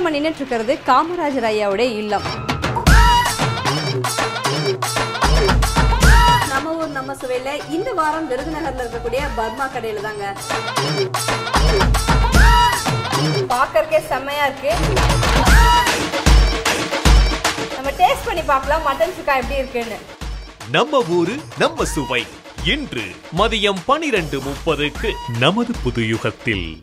நம்ம நின்னுட்டு இருக்கிறது காமராஜர் ஐயாவுடைய இல்லம். நம்ம ஊர் நம்ம சுவையில இந்த வாரம் விருதுநகர்ல இருக்கக்கூடிய பர்மா கடையில தாங்க. பாக்கறக்கே செம்மையா இருக்கு. நம்ம டேஸ்ட் பண்ணி பார்க்கலாம் மட்டன் சுக்கா எப்படி இருக்குன்னு. நம்ம ஊரு நம்ம சுவை. இன்று மதியம் பனிரெண்டு முப்பதுக்கு. நமது புது யுகத்தில்.